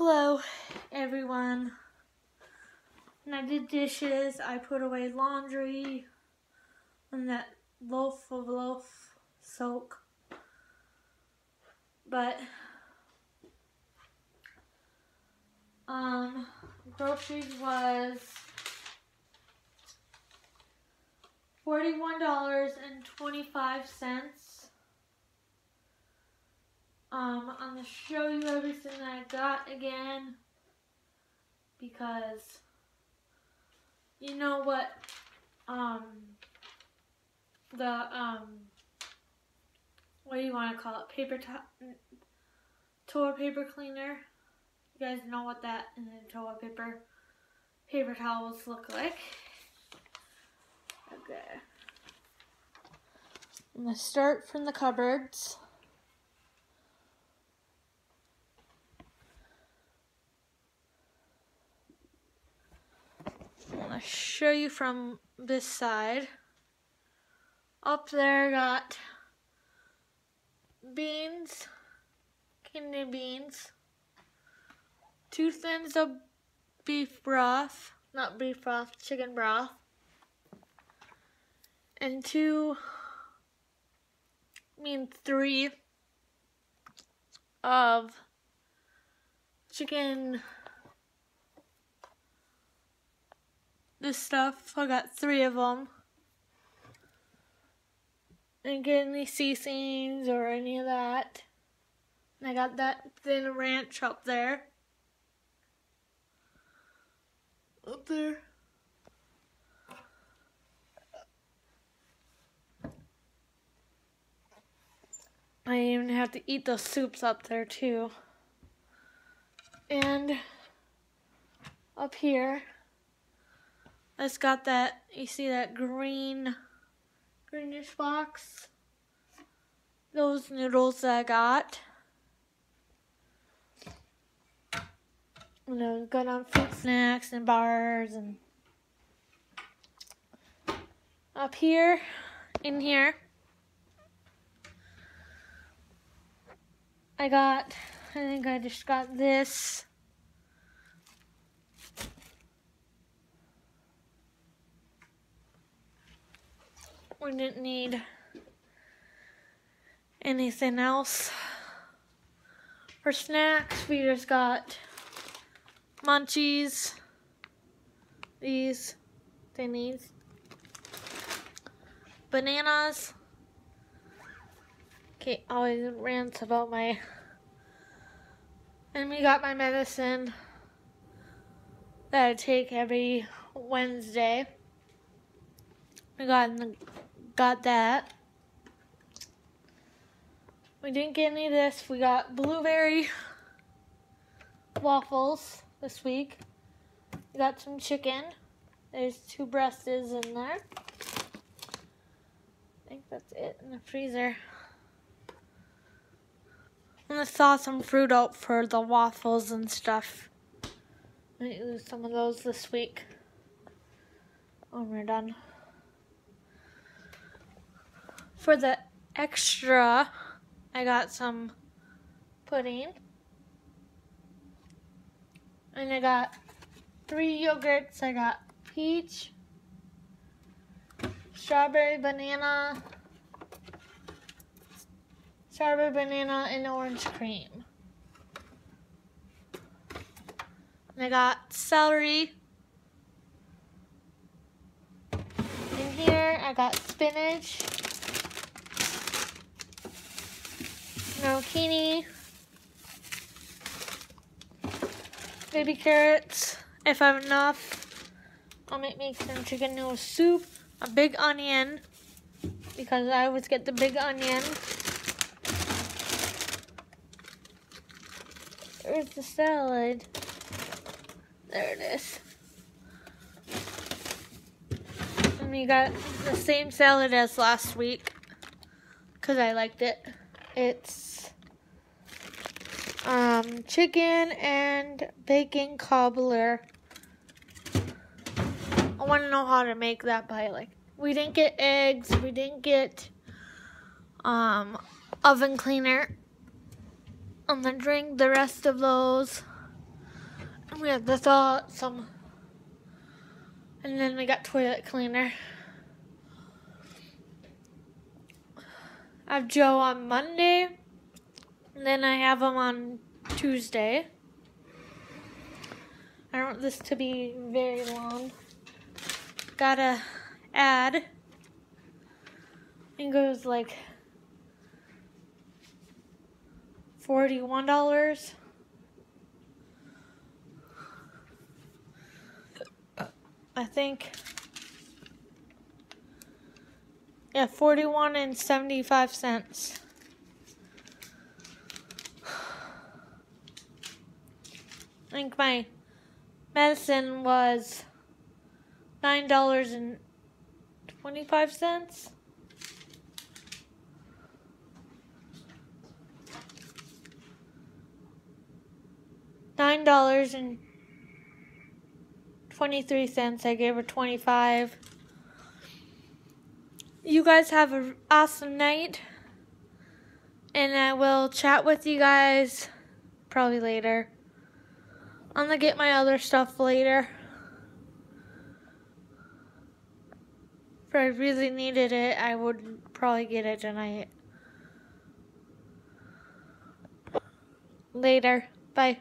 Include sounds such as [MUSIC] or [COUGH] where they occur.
Hello, everyone. When I did dishes, I put away laundry and that loaf of loaf soak. But, um, groceries was $41.25. Um, I'm going to show you everything that I got again because you know what um the um what do you want to call it paper towel paper cleaner? You guys know what that and then toilet paper paper towels look like. Okay. I'm gonna start from the cupboards Show you from this side. Up there, got beans, kidney beans, two thins of beef broth, not beef broth, chicken broth, and two, I mean three of chicken this stuff. I got three of them. Didn't get any sea scenes or any of that. And I got that thin ranch up there. Up there. I even have to eat those soups up there too. And up here, it's got that, you see that green, greenish box? Those noodles that I got. And I was good on fruit snacks and bars and up here, in here, I got, I think I just got this. We didn't need anything else. For snacks, we just got munchies, these thingies, bananas. Okay, always rants about my. And we got my medicine that I take every Wednesday. We got got that. We didn't get any of this. We got blueberry waffles this week. We got some chicken. There's two breasts in there. I think that's it in the freezer. And I saw some fruit out for the waffles and stuff. I use some of those this week when we're done for the extra, I got some pudding. And I got three yogurts. I got peach, strawberry banana, strawberry banana, and orange cream. And I got celery. In here, I got spinach. Zucchini, baby carrots. If I have enough, I'll make, make some chicken noodle soup, a big onion, because I always get the big onion. Where's the salad? There it is. And we got the same salad as last week because I liked it. It's um, chicken and bacon cobbler. I want to know how to make that by like we didn't get eggs, we didn't get um, oven cleaner. I'm gonna drink the rest of those And We to thaw out some. And then we got toilet cleaner. I have Joe on Monday. And then I have him on Tuesday. I don't want this to be very long. Gotta add. It goes like $41. I think. Yeah, 41 and 75 cents. [SIGHS] I think my medicine was $9.25. Nine dollars and 23 cents. I gave her 25. You guys have an awesome night. And I will chat with you guys probably later. I'm going to get my other stuff later. If I really needed it, I would probably get it tonight. Later. Bye.